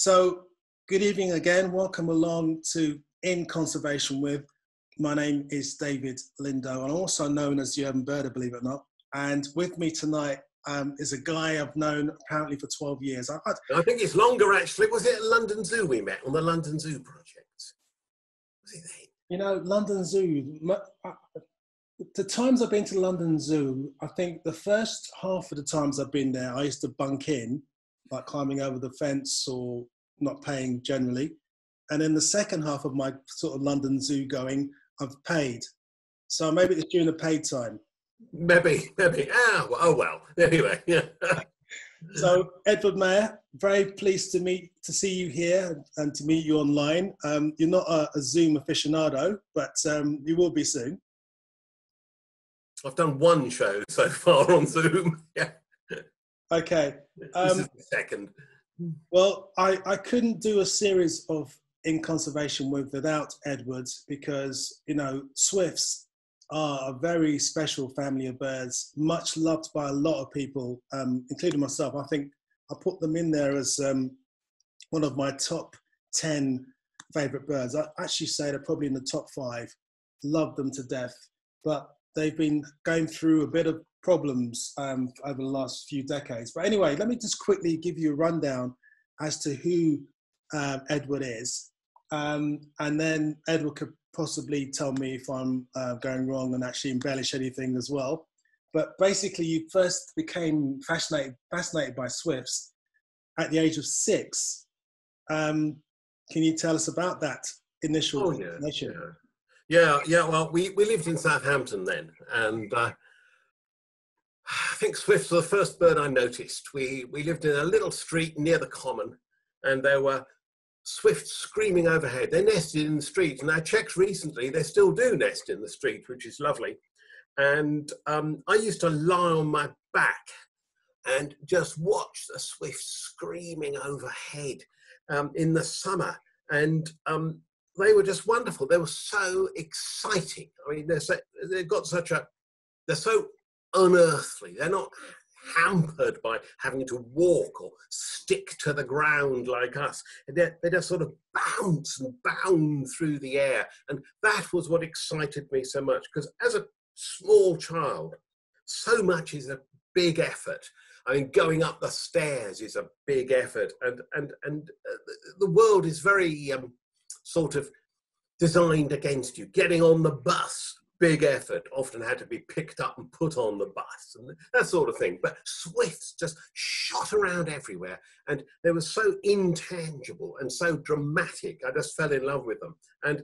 So, good evening again. Welcome along to In Conservation with. My name is David Lindo, and also known as Urban Birder, believe it or not. And with me tonight um, is a guy I've known apparently for 12 years. I, I, think it's longer actually. Was it at London Zoo we met on the London Zoo project? Was it then? You know, London Zoo, uh, the times I've been to London Zoo, I think the first half of the times I've been there, I used to bunk in like climbing over the fence or not paying generally. And then the second half of my sort of London Zoo going, I've paid. So maybe it's during the paid time. Maybe, maybe. Ah, oh well. Anyway, yeah. so Edward Mayer, very pleased to meet to see you here and to meet you online. Um, you're not a, a, Zoom aficionado, but um, you will be soon. I've done one show so far on Zoom. yeah. Okay. Um, this is the second. Well, I, I couldn't do a series of in conservation with without Edwards because you know swifts are a very special family of birds, much loved by a lot of people, um, including myself. I think I put them in there as um, one of my top ten favorite birds. I actually say they're probably in the top five. Love them to death, but they've been going through a bit of problems um, over the last few decades. But anyway, let me just quickly give you a rundown as to who um, Edward is. Um, and then Edward could possibly tell me if I'm uh, going wrong and actually embellish anything as well. But basically, you first became fascinated, fascinated by swifts at the age of six. Um, can you tell us about that initial oh, yeah, yeah. yeah, yeah. Well, we, we lived in Southampton then, and uh, I think swifts were the first bird I noticed. We, we lived in a little street near the common, and there were swifts screaming overhead. They nested in the street, and I checked recently, they still do nest in the street, which is lovely. And um, I used to lie on my back and just watch the swifts screaming overhead um, in the summer. And um, they were just wonderful. They were so exciting. I mean, they're so, they've got such a, they're so unearthly. They're not hampered by having to walk or stick to the ground like us. They, they just sort of bounce and bound through the air. And that was what excited me so much because as a small child, so much is a big effort. I mean, going up the stairs is a big effort, and and and uh, the world is very um, sort of designed against you. Getting on the bus big effort often had to be picked up and put on the bus and that sort of thing. But swifts just shot around everywhere and they were so intangible and so dramatic. I just fell in love with them. And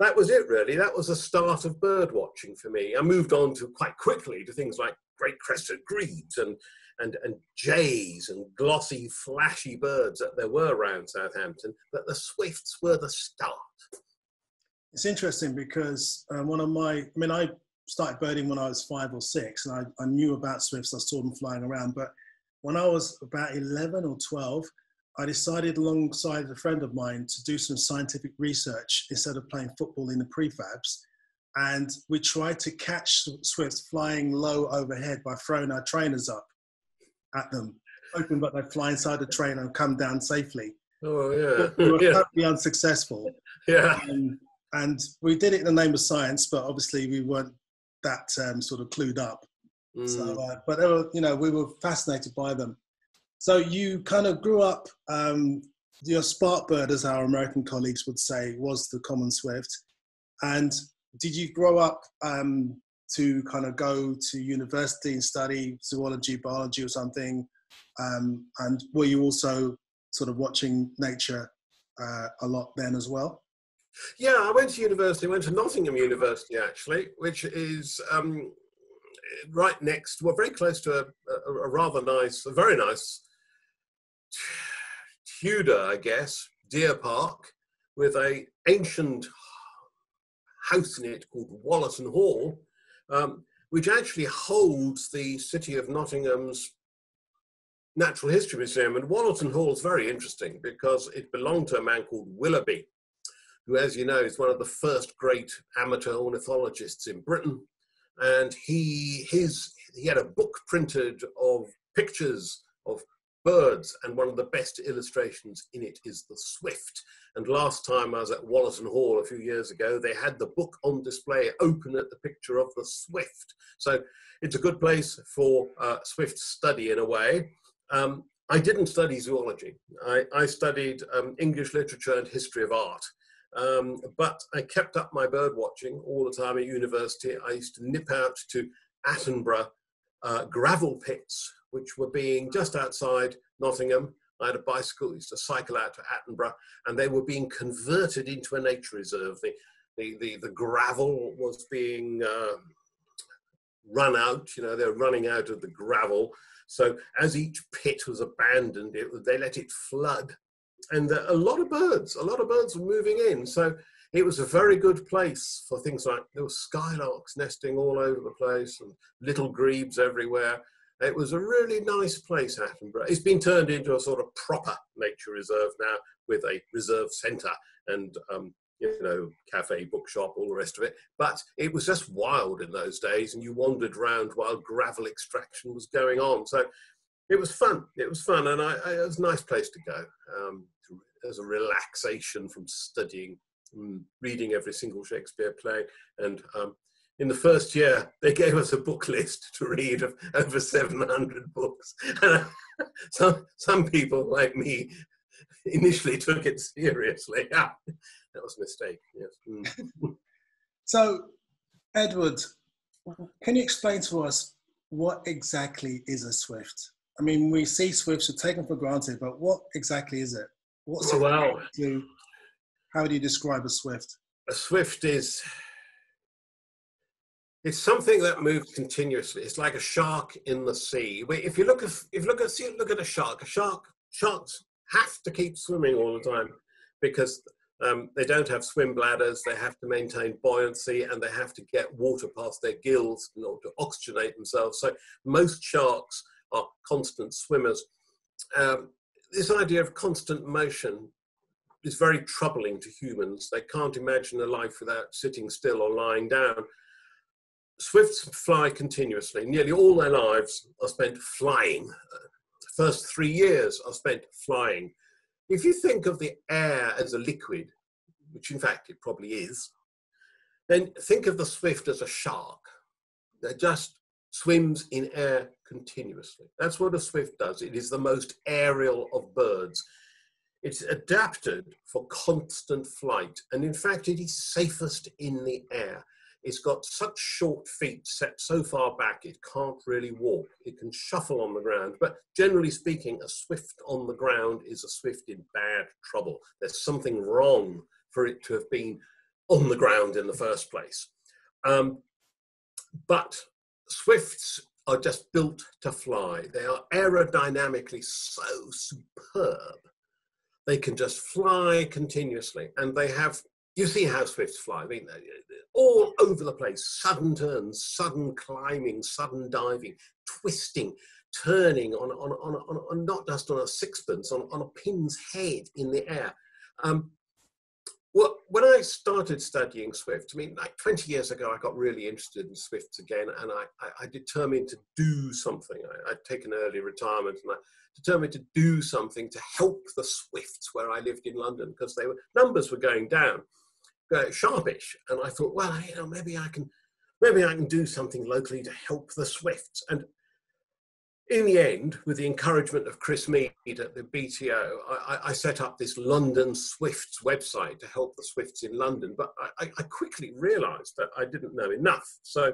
that was it really. That was the start of bird watching for me. I moved on to quite quickly to things like great crested grebes and and, and jays and glossy, flashy birds that there were around Southampton, but the swifts were the start it's interesting because um, one of my, I mean, I started birding when I was five or six, and I, I knew about swifts. I saw them flying around. But when I was about 11 or 12, I decided alongside a friend of mine to do some scientific research instead of playing football in the prefabs. And we tried to catch swifts flying low overhead by throwing our trainers up at them, hoping that they'd fly inside the train and come down safely. Oh, yeah. But we were yeah. totally unsuccessful. Yeah. Um, and we did it in the name of science, but obviously we weren't that um, sort of clued up. Mm. So, uh, but were, you know, we were fascinated by them. So you kind of grew up. Um, your spark bird, as our American colleagues would say, was the common swift. And did you grow up um, to kind of go to university and study zoology, biology, or something? Um, and were you also sort of watching nature uh, a lot then as well? Yeah, I went to university. I went to Nottingham University actually, which is um, right next, well, very close to a, a, a, rather nice, a very nice Tudor, I guess, deer park with a ancient house in it called Wollaton Hall, um, which actually holds the city of Nottingham's Natural History Museum. And Wollaton Hall is very interesting because it belonged to a man called Willoughby, who, as you know, is one of the first great amateur ornithologists in Britain. And he, his, he had a book printed of pictures of birds, and one of the best illustrations in it is the swift. And last time I was at Wollaton Hall a few years ago, they had the book on display open at the picture of the swift. So it's a good place for uh, swift study in a way. Um, I didn't study zoology. I, I studied um, English literature and history of art. Um, but I kept up my bird watching all the time at university. I used to nip out to Attenborough uh, gravel pits, which were being just outside Nottingham. I had a bicycle, used to cycle out to Attenborough, and they were being converted into a nature reserve. The, the, the, the gravel was being uh, run out, you know, they were running out of the gravel. So as each pit was abandoned, it, they let it flood. And a lot of birds, a lot of birds were moving in. So it was a very good place for things like there were skylarks nesting all over the place and little grebes everywhere. It was a really nice place, Attenborough. It's been turned into a sort of proper nature reserve now with a reserve centre and, um, you know, cafe, bookshop, all the rest of it. But it was just wild in those days and you wandered around while gravel extraction was going on. So it was fun. It was fun and I, I, it was a nice place to go um, as a relaxation from studying reading every single Shakespeare play. And um, in the first year, they gave us a book list to read of over 700 books. And some, some people, like me, initially took it seriously. that was a mistake, yes. Mm. so, Edward, can you explain to us what exactly is a Swift? I mean, we see Swifts are taken for granted, but what exactly is it? What's well, to how do you describe a swift? A swift is it's something that moves continuously. It's like a shark in the sea. If you look at if you look at see, look at a shark, a shark sharks have to keep swimming all the time because um, they don't have swim bladders. They have to maintain buoyancy and they have to get water past their gills in order to oxygenate themselves. So most sharks are constant swimmers. Um, this idea of constant motion is very troubling to humans. They can't imagine a life without sitting still or lying down. Swifts fly continuously. Nearly all their lives are spent flying. The first three years are spent flying. If you think of the air as a liquid, which in fact it probably is, then think of the swift as a shark that just swims in air continuously. That's what a swift does. It is the most aerial of birds. It's adapted for constant flight, and in fact, it is safest in the air. It's got such short feet set so far back it can't really walk. It can shuffle on the ground, but generally speaking, a swift on the ground is a swift in bad trouble. There's something wrong for it to have been on the ground in the first place. Um, but swifts are just built to fly. They are aerodynamically so superb they can just fly continuously, and they have. You see how swifts fly. I mean, all over the place. Sudden turns, sudden climbing, sudden diving, twisting, turning on, on, on, on, on not just on a sixpence, on, on a pin's head in the air. Um, well, when I started studying Swift, I mean, like 20 years ago, I got really interested in Swifts again, and I, I, I determined to do something. I, would taken early retirement, and I determined to do something to help the Swifts where I lived in London because they were numbers were going down, uh, sharpish, and I thought, well, you know, maybe I can, maybe I can do something locally to help the Swifts. And in the end, with the encouragement of Chris Mead at the BTO, I, I, set up this London Swifts website to help the Swifts in London. But I, I quickly realised that I didn't know enough. So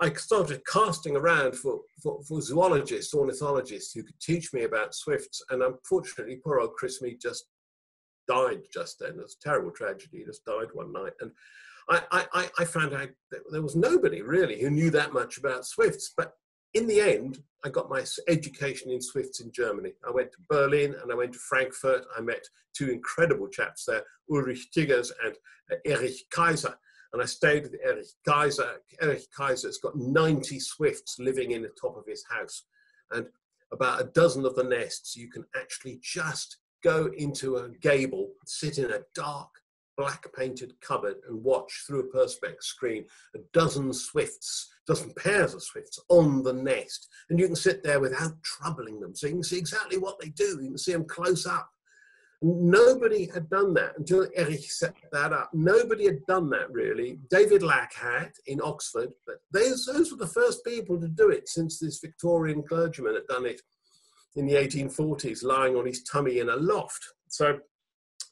I started casting around for, for, for, zoologists, ornithologists who could teach me about swifts. And unfortunately, poor old Chris Mead just died just then. It was a terrible tragedy. He just died one night. And I, I, I found out there was nobody really who knew that much about swifts. But in the end, I got my education in swifts in Germany. I went to Berlin and I went to Frankfurt. I met two incredible chaps there, Ulrich Tigges and uh, Erich Kaiser and I stayed with Erich Kaiser. Erich Kaiser's got 90 swifts living in the top of his house. And about a dozen of the nests, you can actually just go into a gable, sit in a dark black painted cupboard and watch through a perspex screen a dozen swifts, dozen pairs of swifts on the nest. And you can sit there without troubling them. So you can see exactly what they do. You can see them close up. Nobody had done that until Eric set that up. Nobody had done that really. David Lack had in Oxford, but those, those were the first people to do it since this Victorian clergyman had done it in the 1840s, lying on his tummy in a loft. So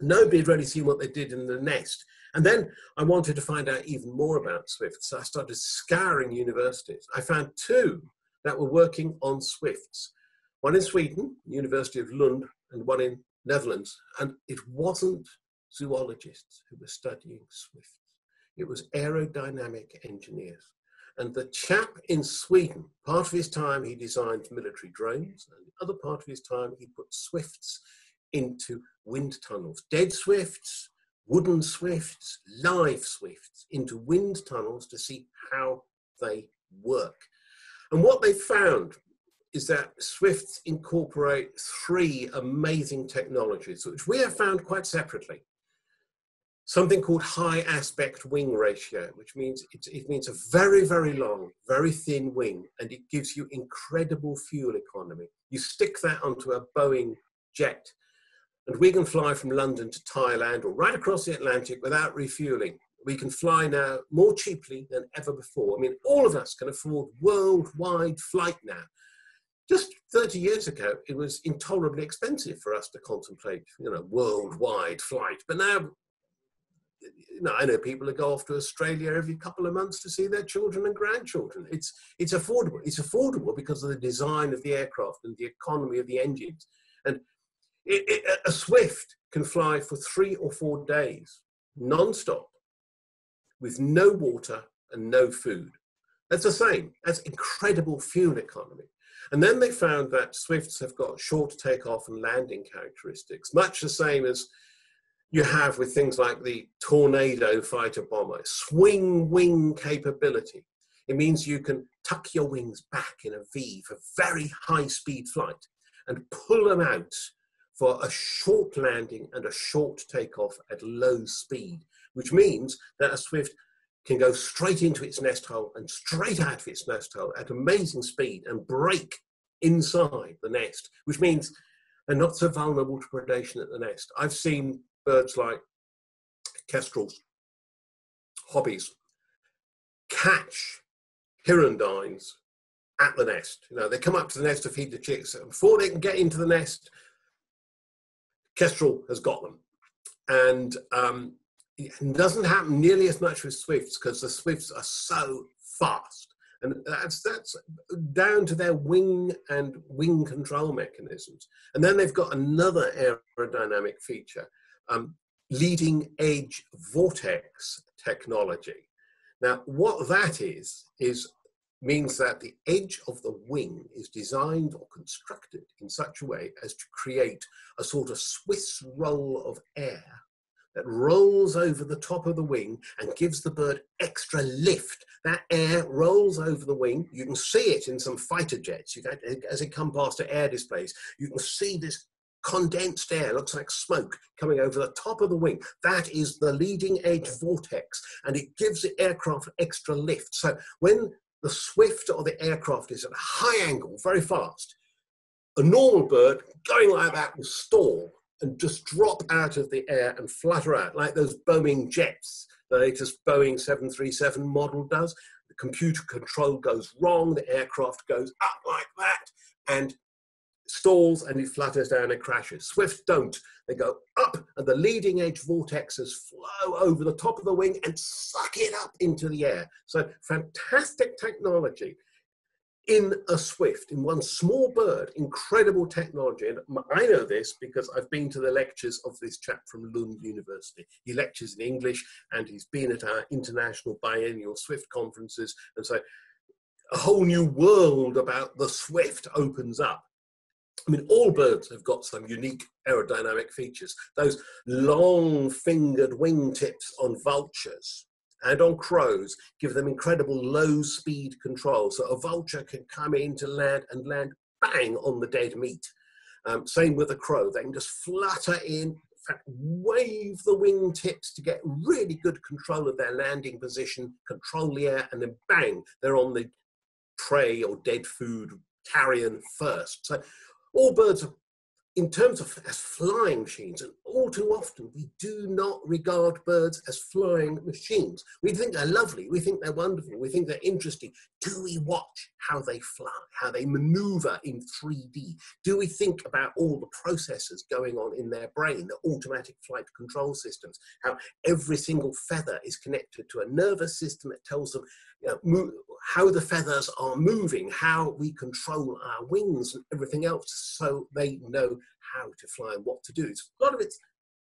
nobody had really seen what they did in the nest. And then I wanted to find out even more about Swifts. So I started scouring universities. I found two that were working on Swifts. One in Sweden, University of Lund, and one in Netherlands. And it wasn't zoologists who were studying Swifts. It was aerodynamic engineers. And the chap in Sweden, part of his time he designed military drones, and the other part of his time he put swifts into wind tunnels. Dead swifts, wooden swifts, live swifts into wind tunnels to see how they work. And what they found is that swifts incorporate three amazing technologies, which we have found quite separately something called high aspect wing ratio, which means it, it, means a very, very long, very thin wing, and it gives you incredible fuel economy. You stick that onto a Boeing jet, and we can fly from London to Thailand or right across the Atlantic without refueling. We can fly now more cheaply than ever before. I mean, all of us can afford worldwide flight now. Just 30 years ago, it was intolerably expensive for us to contemplate, you know, worldwide flight. But now you know, I know people that go off to Australia every couple of months to see their children and grandchildren. It's it's affordable. It's affordable because of the design of the aircraft and the economy of the engines. And it, it, a Swift can fly for three or four days, non-stop, with no water and no food. That's the same. That's incredible fuel economy. And then they found that Swifts have got short takeoff and landing characteristics, much the same as you have with things like the Tornado fighter bomber, swing wing capability. It means you can tuck your wings back in a V for very high speed flight and pull them out for a short landing and a short takeoff at low speed, which means that a Swift can go straight into its nest hole and straight out of its nest hole at amazing speed and break inside the nest, which means they're not so vulnerable to predation at the nest. I've seen birds like kestrels, hobbies, catch hirundines at the nest. You know, they come up to the nest to feed the chicks. Before they can get into the nest, kestrel has got them. And um, it doesn't happen nearly as much with swifts because the swifts are so fast. And that's, that's down to their wing and wing control mechanisms. And then they've got another aerodynamic feature, um, leading edge vortex technology. Now, what that is, is means that the edge of the wing is designed or constructed in such a way as to create a sort of Swiss roll of air that rolls over the top of the wing and gives the bird extra lift. That air rolls over the wing. You can see it in some fighter jets. You can, as it come past the air displays, you can see this condensed air, looks like smoke coming over the top of the wing. That is the leading edge vortex, and it gives the aircraft extra lift. So when the swift or the aircraft is at a high angle, very fast, a normal bird going like that will stall and just drop out of the air and flutter out, like those Boeing jets, the latest Boeing 737 model does. The computer control goes wrong, the aircraft goes up like that, and stalls and it flutters down and crashes. Swifts don't. They go up and the leading edge vortexes flow over the top of the wing and suck it up into the air. So fantastic technology in a swift, in one small bird, incredible technology. And I know this because I've been to the lectures of this chap from Lund University. He lectures in English and he's been at our international biennial Swift conferences. And so a whole new world about the Swift opens up. I mean, all birds have got some unique aerodynamic features. Those long fingered wingtips on vultures and on crows give them incredible low speed control. So a vulture can come in to land and land bang on the dead meat. Um, same with a crow, they can just flutter in, wave the wing tips to get really good control of their landing position, control the air, and then bang, they're on the prey or dead food carrion first. So all birds in terms of as flying machines, and all too often we do not regard birds as flying machines. We think they're lovely, we think they're wonderful, we think they're interesting. Do we watch how they fly, how they maneuver in 3D? Do we think about all the processes going on in their brain, the automatic flight control systems, how every single feather is connected to a nervous system that tells them you know, how the feathers are moving, how we control our wings and everything else so they know how to fly and what to do. It's, a lot of it's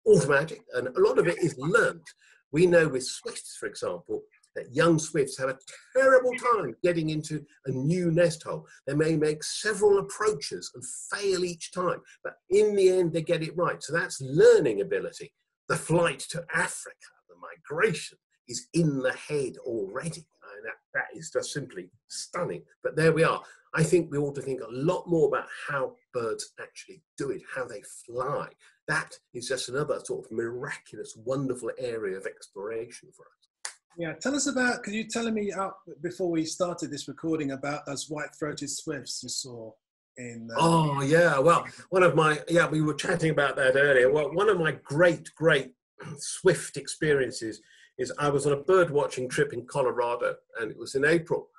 automatic and a lot of it is learnt. We know with swifts, for example, that young swifts have a terrible time getting into a new nest hole. They may make several approaches and fail each time, but in the end they get it right. So that's learning ability. The flight to Africa, the migration, is in the head already that, that is just simply stunning. But there we are. I think we ought to think a lot more about how birds actually do it, how they fly. That is just another sort of miraculous, wonderful area of exploration for us. Yeah, tell us about, could you tell me out before we started this recording about those white-throated swifts you saw in... Uh, oh, yeah, well, one of my, yeah, we were chatting about that earlier. Well, one of my great, great swift experiences is I was on a bird watching trip in Colorado and it was in April.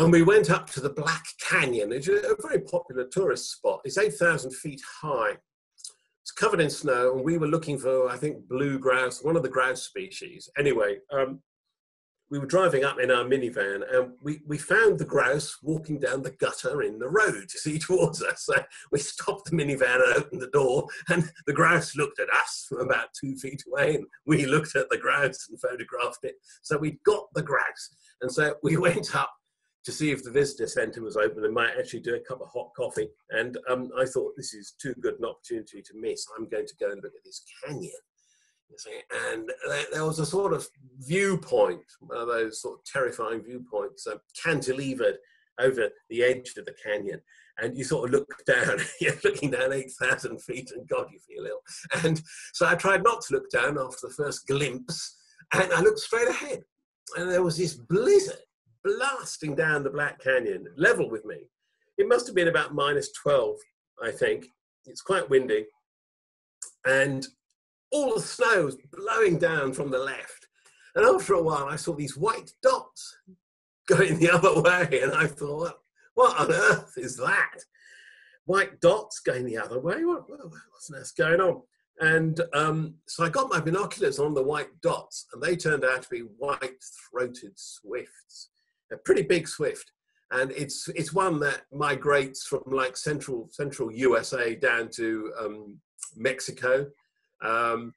And we went up to the Black Canyon. It's a very popular tourist spot. It's 8,000 feet high. It's covered in snow, and we were looking for, I think, blue grouse, one of the grouse species. Anyway, um, we were driving up in our minivan and we, we found the grouse walking down the gutter in the road to see towards us. So we stopped the minivan and opened the door and the grouse looked at us from about two feet away and we looked at the grouse and photographed it. So we got the grouse. And so we went up to see if the visitor centre was open and might actually do a cup of hot coffee. And um, I thought this is too good an opportunity to miss. I'm going to go and look at this canyon and there was a sort of viewpoint, one of those sort of terrifying viewpoints, uh, cantilevered over the edge of the canyon. And you sort of look down, you're looking down 8,000 feet, and God, you feel ill. And so I tried not to look down after the first glimpse, and I looked straight ahead. And there was this blizzard blasting down the Black Canyon, level with me. It must have been about minus 12, I think. It's quite windy. And all the snow was blowing down from the left. And after a while, I saw these white dots going the other way. And I thought, what on earth is that? White dots going the other way? What, what's earth going on? And um, so I got my binoculars on the white dots, and they turned out to be white-throated swifts, a pretty big swift. And it's it's one that migrates from like central central USA down to um, Mexico um,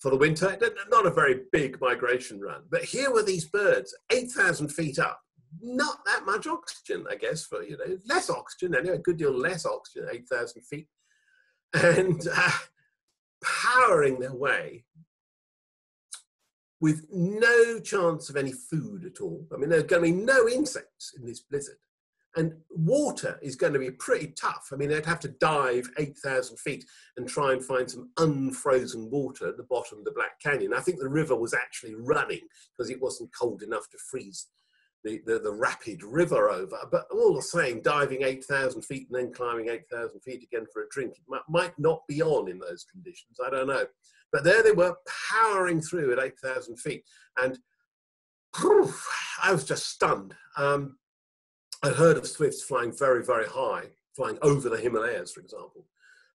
for the winter. Not a very big migration run, but here were these birds, 8,000 feet up. Not that much oxygen, I guess, for, you know, less oxygen, anyway, a good deal less oxygen, 8,000 feet. And uh, powering their way with no chance of any food at all. I mean, there's going to be no insects in this blizzard. And water is going to be pretty tough. I mean, they'd have to dive 8,000 feet and try and find some unfrozen water at the bottom of the Black Canyon. I think the river was actually running because it wasn't cold enough to freeze the, the, the rapid river over. But all the same, diving 8,000 feet and then climbing 8,000 feet again for a drink might, might not be on in those conditions. I don't know. But there they were powering through at 8,000 feet. And I was just stunned. Um, I'd heard of swifts flying very, very high, flying over the Himalayas, for example.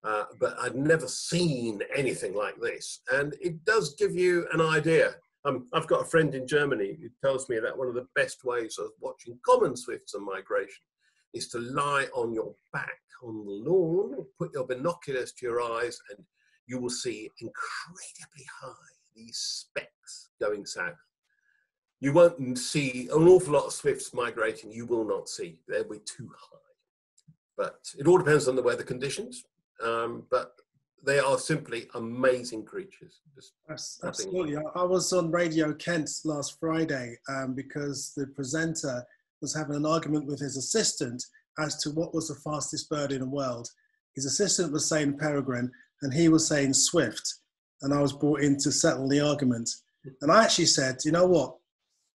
Uh, but I'd never seen anything like this. And it does give you an idea. Um, I've got a friend in Germany who tells me that one of the best ways of watching common swifts and migration is to lie on your back on the lawn, put your binoculars to your eyes, and you will see incredibly high these specks going south you won't see an awful lot of swifts migrating. You will not see; they'll be too high. But it all depends on the weather conditions. Um, but they are simply amazing creatures. Absolutely. I was on Radio Kent last Friday um, because the presenter was having an argument with his assistant as to what was the fastest bird in the world. His assistant was saying peregrine, and he was saying swift. and I was brought in to settle the argument. And I actually said, you know what?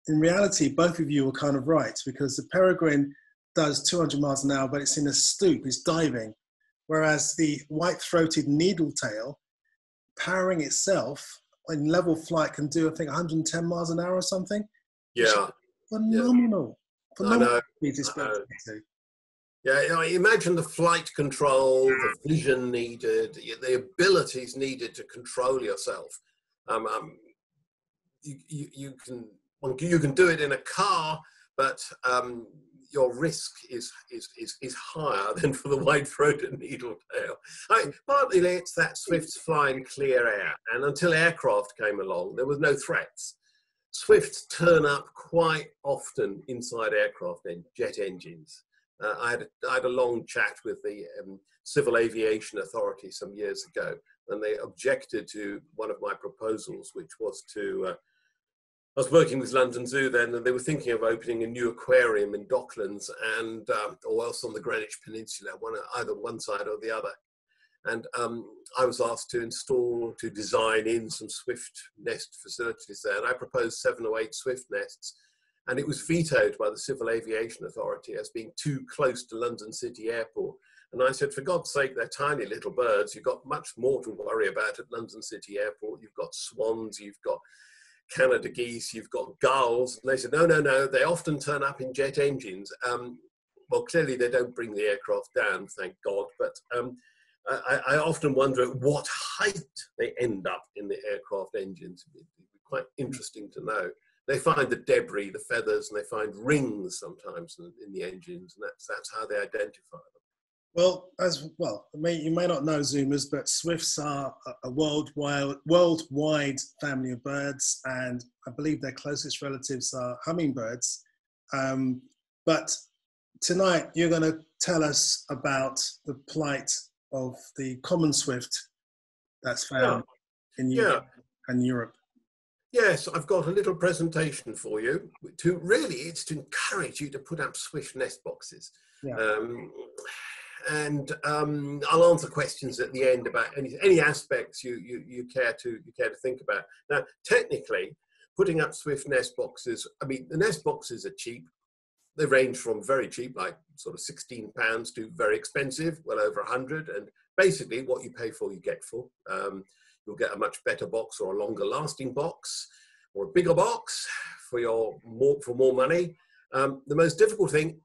In reality, both of you were kind of right because the peregrine does 200 miles an hour, but it's in a stoop, it's diving. Whereas the white throated needletail, powering itself in level flight, can do, I think, 110 miles an hour or something. Yeah. Phenomenal. Yeah. Phenomenal. Yeah, you know, imagine the flight control, the vision needed, the abilities needed to control yourself. Um, um, you, you, you, can you can do it in a car, but um, your risk is, is, is, is higher than for the white-throated needle tail. I partly it's that Swifts fly in clear air, and until aircraft came along, there was no threats. Swifts turn up quite often inside aircraft and jet engines. Uh, I, had, I had a long chat with the um, Civil Aviation Authority some years ago, and they objected to one of my proposals, which was to. Uh, I was working with London Zoo then, and they were thinking of opening a new aquarium in Docklands and um, or else on the Greenwich Peninsula, one either one side or the other. And um, I was asked to install, to design in some Swift nest facilities there, and I proposed seven or eight Swift nests and it was vetoed by the Civil Aviation Authority as being too close to London City Airport. And I said, for God's sake, they're tiny little birds. You've got much more to worry about at London City Airport. You've got swans, you've got Canada geese, you've got gulls. And they said, no, no, no, they often turn up in jet engines. Um, well, clearly they don't bring the aircraft down, thank God. But um, I, I, often wonder at what height they end up in the aircraft engines. It'd be quite interesting to know they find the debris, the feathers, and they find rings sometimes in, in the engines, and that's that's how they identify them. Well, as well, you may not know Zoomers, but swifts are a worldwide worldwide family of birds, and I believe their closest relatives are hummingbirds. Um, but tonight, you're going to tell us about the plight of the common swift that's found yeah. in Europe yeah. and Europe. Yes, I've got a little presentation for you. To really, it's to encourage you to put up Swift nest boxes. Yeah. Um, and um, I'll answer questions at the end about any, any aspects you, you, you care to you care to think about. Now, technically, putting up Swift nest boxes. I mean, the nest boxes are cheap. They range from very cheap, like sort of sixteen pounds, to very expensive, well over a hundred. And basically, what you pay for, you get for. Um, you'll get a much better box or a longer lasting box or a bigger box for your more for more money. Um, the most difficult thing,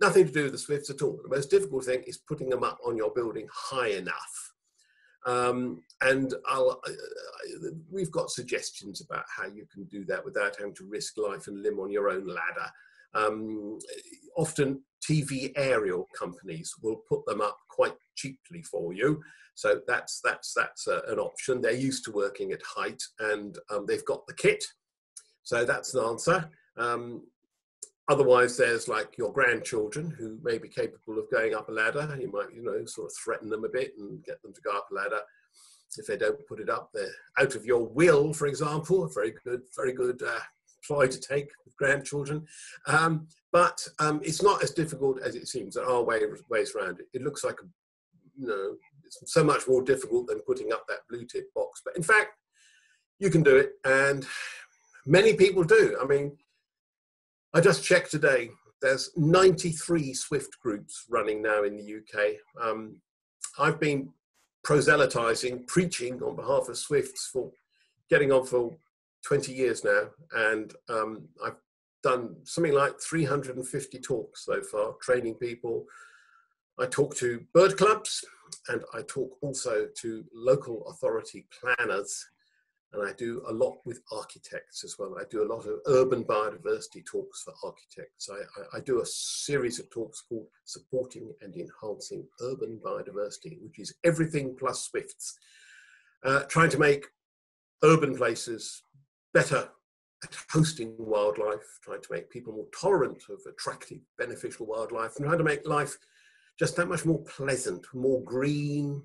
nothing to do with the Swifts at all. The most difficult thing is putting them up on your building high enough. Um, and I'll, we've got suggestions about how you can do that without having to risk life and limb on your own ladder. Um, often TV aerial companies will put them up quite cheaply for you. So that's that's that's uh, an option. They're used to working at height, and um, they've got the kit. So that's an answer. Um, otherwise, there's like your grandchildren who may be capable of going up a ladder. You might, you know, sort of threaten them a bit and get them to go up a ladder. If they don't put it up, they're out of your will, for example. Very good, very good uh, ploy to take with grandchildren. Um, but um, it's not as difficult as it seems. There are ways, ways around it. It looks like you know, it's so much more difficult than putting up that blue tick box. But in fact, you can do it, and many people do. I mean, I just checked today. There's 93 Swift groups running now in the UK. Um, I've been proselytizing, preaching on behalf of Swifts for getting on for 20 years now, and um, I've done something like 350 talks so far, training people, I talk to bird clubs and I talk also to local authority planners and I do a lot with architects as well. I do a lot of urban biodiversity talks for architects. I, I, I, do a series of talks called Supporting and Enhancing Urban Biodiversity, which is everything plus Swifts, uh, trying to make urban places better at hosting wildlife, trying to make people more tolerant of attractive, beneficial wildlife, and trying to make life just that much more pleasant, more green,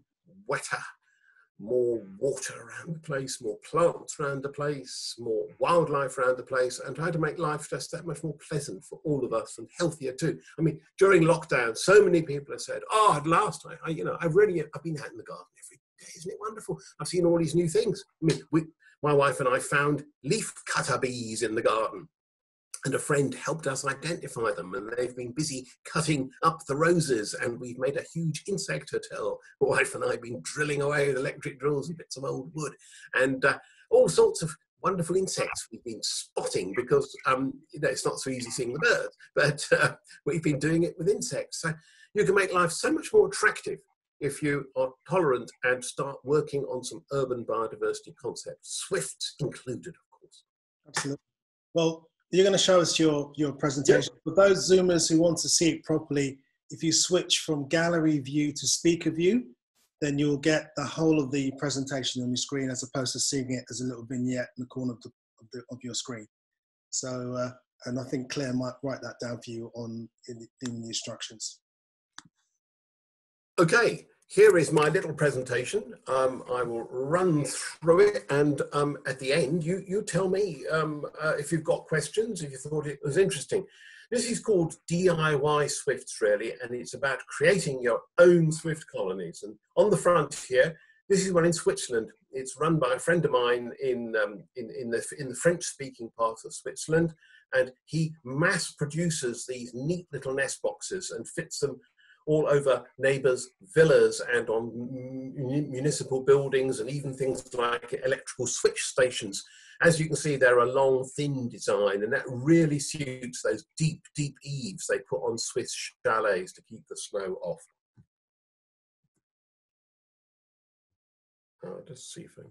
wetter, more water around the place, more plants around the place, more wildlife around the place, and try to make life just that much more pleasant for all of us and healthier too. I mean, during lockdown, so many people have said, "Oh, at last, I, I you know, I've really, I've been out in the garden every day. isn't it wonderful? I've seen all these new things. I mean, we, my wife and I found leaf cutter bees in the garden and a friend helped us identify them and they've been busy cutting up the roses and we've made a huge insect hotel. My wife and i have been drilling away with electric drills and bits of old wood and uh, all sorts of wonderful insects we've been spotting because um, you know it's not so easy seeing the birds but uh, we've been doing it with insects. So you can make life so much more attractive if you are tolerant and start working on some urban biodiversity concepts swift included of course. Absolutely. Well you're going to show us your, your presentation. For those Zoomers who want to see it properly, if you switch from gallery view to speaker view, then you'll get the whole of the presentation on your screen as opposed to seeing it as a little vignette in the corner of, the, of, the, of your screen. So, uh, and I think Claire might write that down for you on in, in the instructions. Okay, here is my little presentation. Um, I will run through it, and um, at the end, you, you tell me um, uh, if you've got questions, if you thought it was interesting. This is called DIY Swifts, really, and it's about creating your own Swift colonies. And on the front here, this is one in Switzerland. It's run by a friend of mine in, um, in, in the, in the French-speaking part of Switzerland, and he mass produces these neat little nest boxes and fits them all over neighbours' villas and on municipal buildings and even things like electrical switch stations. As you can see, they're a long, thin design, and that really suits those deep, deep eaves they put on Swiss chalets to keep the snow off. I'll just see if I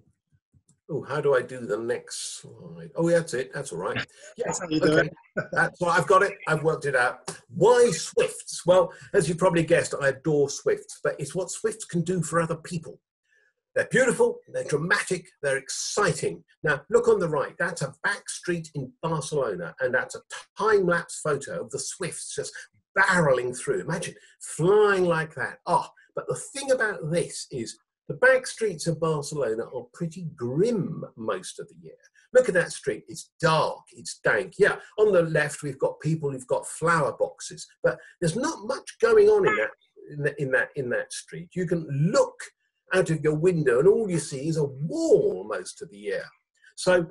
Oh, how do I do the next slide? Oh, yeah, that's it. That's all right. Yeah, okay. that's what I've got it. I've worked it out. Why Swifts? Well, as you probably guessed, I adore Swifts, but it's what Swifts can do for other people. They're beautiful, they're dramatic, they're exciting. Now, look on the right. That's a back street in Barcelona, and that's a time lapse photo of the Swifts just barreling through. Imagine flying like that. Oh, but the thing about this is the back streets of Barcelona are pretty grim most of the year. Look at that street, it's dark, it's dank. Yeah, on the left we've got people who've got flower boxes, but there's not much going on in that, in, the, in that, in that street. You can look out of your window and all you see is a wall most of the year. So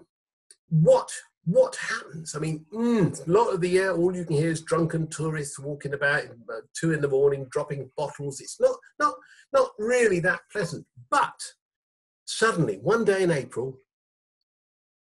what what happens? I mean, mm, a lot of the year, all you can hear is drunken tourists walking about uh, two in the morning, dropping bottles. It's not, not, not really that pleasant. But suddenly, one day in April,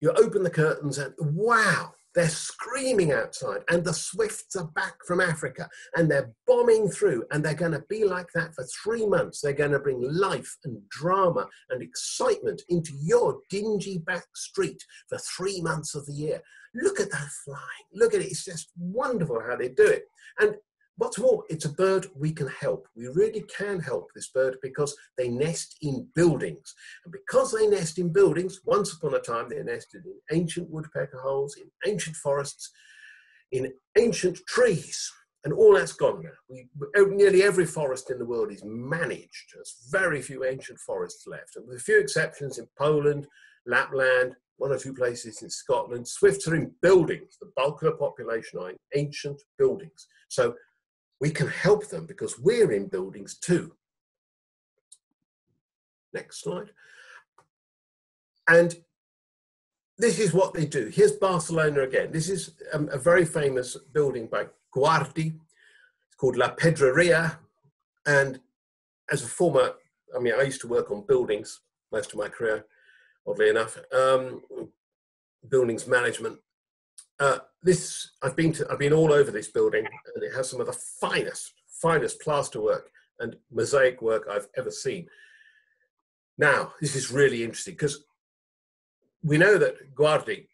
you open the curtains and wow, they're screaming outside, and the Swifts are back from Africa, and they're bombing through, and they're going to be like that for three months. They're going to bring life and drama and excitement into your dingy back street for three months of the year. Look at that flying. Look at it. It's just wonderful how they do it. And What's more, it's a bird we can help. We really can help this bird because they nest in buildings. And because they nest in buildings, once upon a time they nested in ancient woodpecker holes, in ancient forests, in ancient trees. And all that's gone now. We, nearly every forest in the world is managed. There's very few ancient forests left. And with a few exceptions in Poland, Lapland, one or two places in Scotland, swifts are in buildings. The bulk of the population are in ancient buildings. So we can help them because we're in buildings too. Next slide. And this is what they do. Here's Barcelona again. This is um, a very famous building by Guardi. It's called La Pedreria. And as a former, I mean, I used to work on buildings most of my career, oddly enough, um, buildings management. Uh, this I've been to. I've been all over this building, and it has some of the finest, finest plasterwork and mosaic work I've ever seen. Now, this is really interesting because we know that Guardi,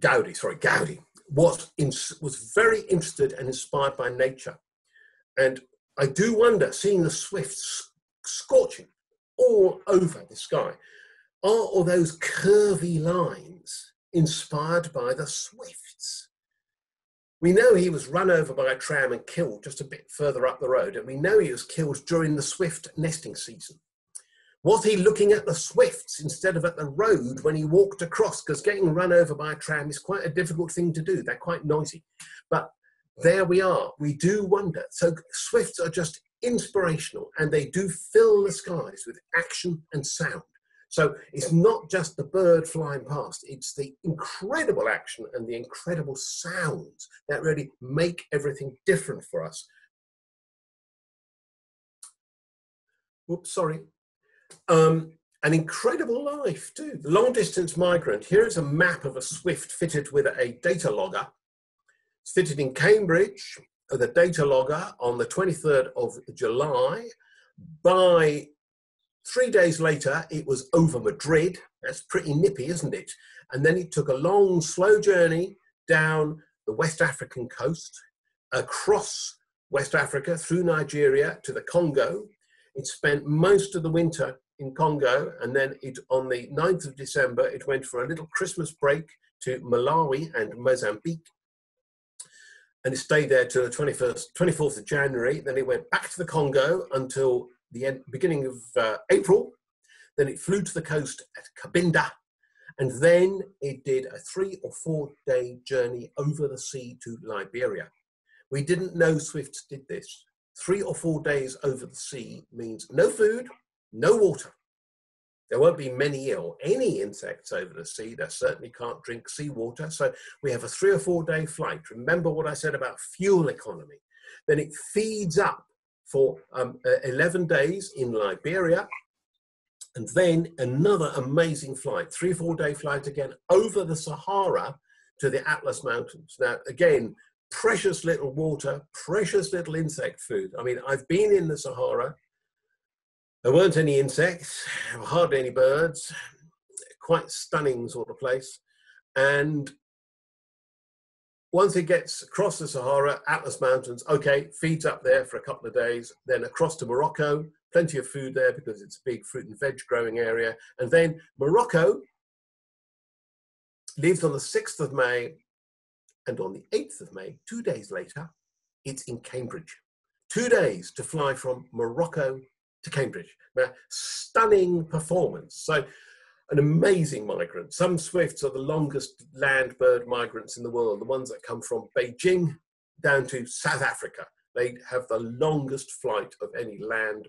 Gaudi, sorry, Gaudi, was in, was very interested and inspired by nature, and I do wonder, seeing the swifts scorching all over the sky, are all those curvy lines inspired by the Swifts. We know he was run over by a tram and killed just a bit further up the road, and we know he was killed during the Swift nesting season. Was he looking at the Swifts instead of at the road when he walked across? Because getting run over by a tram is quite a difficult thing to do. They're quite noisy. But there we are. We do wonder. So swifts are just inspirational and they do fill the skies with action and sound. So it's not just the bird flying past, it's the incredible action and the incredible sounds that really make everything different for us. Whoops, sorry. Um, an incredible life too. The long distance migrant. Here is a map of a swift fitted with a data logger. It's fitted in Cambridge, the data logger on the 23rd of July. By three days later, it was over Madrid. That's pretty nippy, isn't it? And then it took a long, slow journey down the West African coast, across West Africa, through Nigeria to the Congo. It spent most of the winter in Congo, and then it, on the 9th of December, it went for a little Christmas break to Malawi and Mozambique. And it stayed there till the 21st, 24th of January. Then it went back to the Congo until the end, beginning of uh, April. Then it flew to the coast at Cabinda. And then it did a three or four day journey over the sea to Liberia. We didn't know Swifts did this. Three or four days over the sea means no food, no water. There won't be many or any insects over the sea. They certainly can't drink seawater. So we have a three or four day flight. Remember what I said about fuel economy. Then it feeds up for um, uh, 11 days in Liberia. And then another amazing flight, three four day flight again over the Sahara to the Atlas Mountains. Now, again, precious little water, precious little insect food. I mean, I've been in the Sahara there weren't any insects, hardly any birds, quite stunning sort of place. And once it gets across the Sahara, Atlas Mountains, okay, feeds up there for a couple of days, then across to Morocco, plenty of food there because it's a big fruit and veg growing area. And then Morocco leaves on the 6th of May, and on the 8th of May, two days later, it's in Cambridge. Two days to fly from Morocco to Cambridge. Now, stunning performance. So, an amazing migrant. Some swifts are the longest land bird migrants in the world, the ones that come from Beijing down to South Africa. They have the longest flight of any land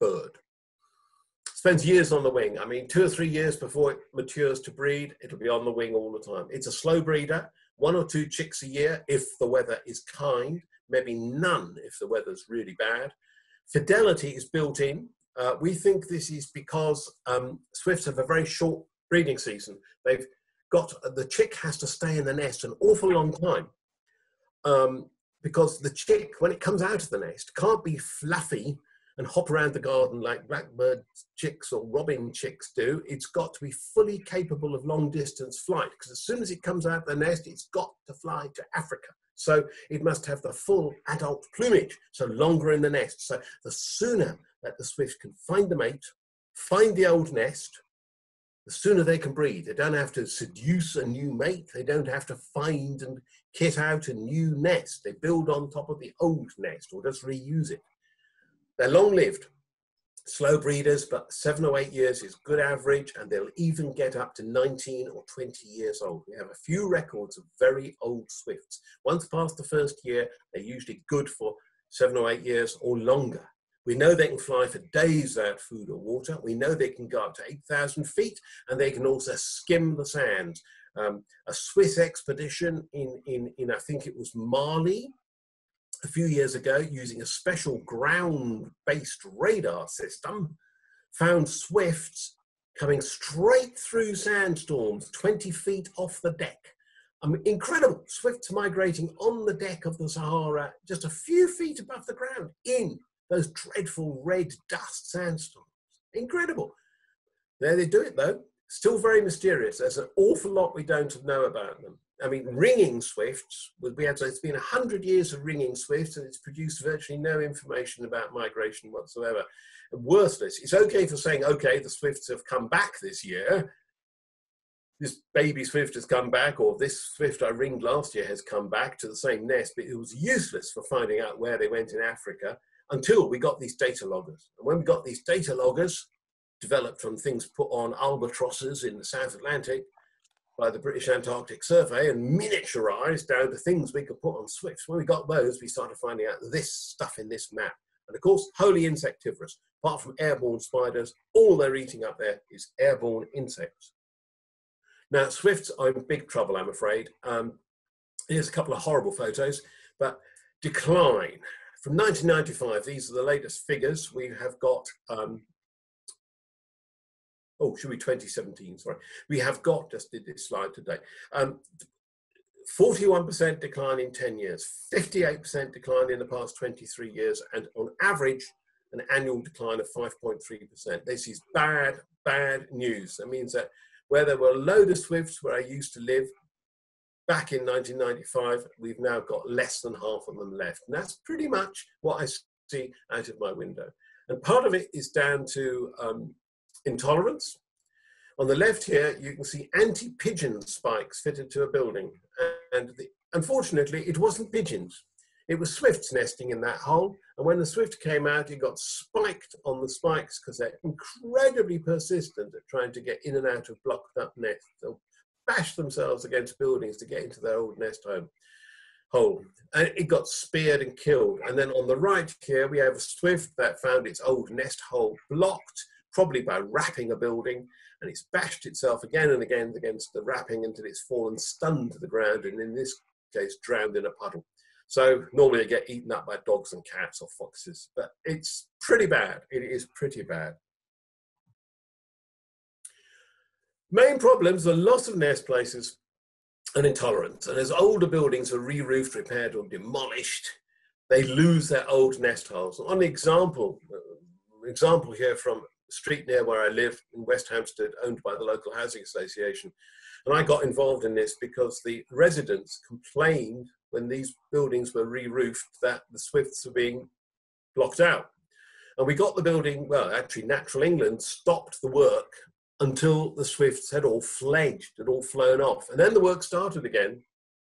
bird. Spends years on the wing. I mean, two or three years before it matures to breed, it'll be on the wing all the time. It's a slow breeder, one or two chicks a year if the weather is kind, maybe none if the weather's really bad. Fidelity is built in. Uh, we think this is because um, swifts have a very short breeding season. They've got the chick has to stay in the nest an awful long time um, because the chick, when it comes out of the nest, can't be fluffy and hop around the garden like blackbird chicks or robin chicks do. It's got to be fully capable of long distance flight because as soon as it comes out of the nest, it's got to fly to Africa. So it must have the full adult plumage, so longer in the nest. So the sooner that the swift can find the mate, find the old nest, the sooner they can breed. They don't have to seduce a new mate. They don't have to find and kit out a new nest. They build on top of the old nest or just reuse it. They're long lived slow breeders, but seven or eight years is good average, and they'll even get up to 19 or 20 years old. We have a few records of very old swifts. Once past the first year, they're usually good for seven or eight years or longer. We know they can fly for days without food or water. We know they can go up to 8,000 feet, and they can also skim the sands. Um, a Swiss expedition in, in, in, I think it was Mali, a few years ago using a special ground based radar system, found swifts coming straight through sandstorms 20 feet off the deck. Um, incredible. Swifts migrating on the deck of the Sahara, just a few feet above the ground, in those dreadful red dust sandstorms. Incredible. There they do it though. Still very mysterious. There's an awful lot we don't know about them. I mean, ringing swifts, we had, it's been 100 years of ringing swifts and it's produced virtually no information about migration whatsoever. Worthless. It's okay for saying, okay, the swifts have come back this year. This baby swift has come back, or this swift I ringed last year has come back to the same nest, but it was useless for finding out where they went in Africa until we got these data loggers. And when we got these data loggers, developed from things put on albatrosses in the South Atlantic, by the British Antarctic Survey and miniaturized down to things we could put on Swifts. When we got those, we started finding out this stuff in this map. And of course, wholly insectivorous. Apart from airborne spiders, all they're eating up there is airborne insects. Now, Swifts are in big trouble, I'm afraid. Um, here's a couple of horrible photos, but decline. From 1995, these are the latest figures. We have got um, oh, should be 2017, sorry. We have got, just did this slide today, um, 41% decline in 10 years, 58% decline in the past 23 years, and on average, an annual decline of 5.3%. This is bad, bad news. That means that where there were a load of swifts where I used to live back in 1995, we've now got less than half of them left. And that's pretty much what I see out of my window. And part of it is down to um, intolerance. On the left here, you can see anti-pigeon spikes fitted to a building. And the, unfortunately, it wasn't pigeons. It was swifts nesting in that hole. And when the swift came out, it got spiked on the spikes because they're incredibly persistent at trying to get in and out of blocked up nests. Bash themselves against buildings to get into their old nest home hole. And it got speared and killed. And then on the right here, we have a swift that found its old nest hole blocked probably by wrapping a building, and it's bashed itself again and again against the wrapping until it's fallen stunned to the ground, and in this case, drowned in a puddle. So normally they get eaten up by dogs and cats or foxes, but it's pretty bad. It is pretty bad. Main problems are loss of nest places and intolerance. And as older buildings are re-roofed, repaired, or demolished, they lose their old nest holes. One example, uh, example here from a street near where I live in West Hampstead, owned by the local housing association. And I got involved in this because the residents complained when these buildings were re-roofed that the swifts were being blocked out. And we got the building, well, actually Natural England stopped the work until the swifts had all fledged, had all flown off. And then the work started again,